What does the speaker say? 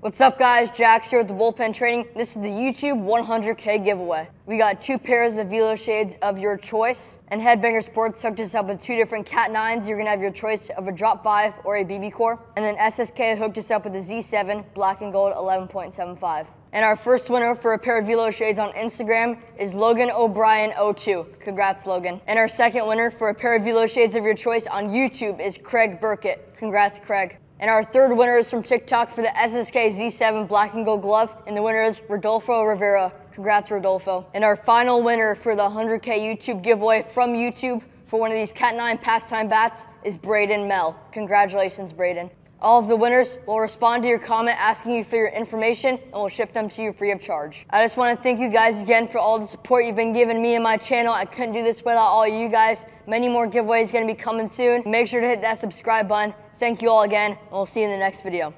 What's up guys, Jax here with the Bullpen Training. This is the YouTube 100K giveaway. We got two pairs of velo shades of your choice, and Headbanger Sports hooked us up with two different Cat 9s. You're gonna have your choice of a Drop 5 or a BBCOR. And then SSK hooked us up with a Z7 Black and Gold 11.75. And our first winner for a pair of Velo shades on Instagram is Logan O'Brien 02. Congrats, Logan. And our second winner for a pair of Velo shades of your choice on YouTube is Craig Burkett. Congrats, Craig. And our third winner is from TikTok for the SSK Z7 Black and Gold Glove, and the winner is Rodolfo Rivera. Congrats, Rodolfo. And our final winner for the 100K YouTube giveaway from YouTube for one of these Cat 9 pastime bats is Braden Mel. Congratulations, Braden. All of the winners will respond to your comment asking you for your information and we'll ship them to you free of charge. I just want to thank you guys again for all the support you've been giving me and my channel. I couldn't do this without all you guys. Many more giveaways going to be coming soon. Make sure to hit that subscribe button Thank you all again, and we'll see you in the next video.